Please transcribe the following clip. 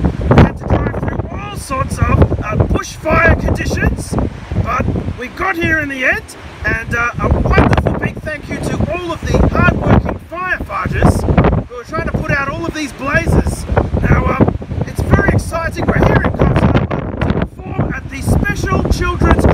here. We had to drive through all sorts of uh, bushfire conditions, but we got here in the end. And uh, a wonderful big thank you to all of the hardworking firefighters who are trying to put out all of these blazes. Now, um, it's very exciting. We're here in Coffs Harbour to perform at the Special Children's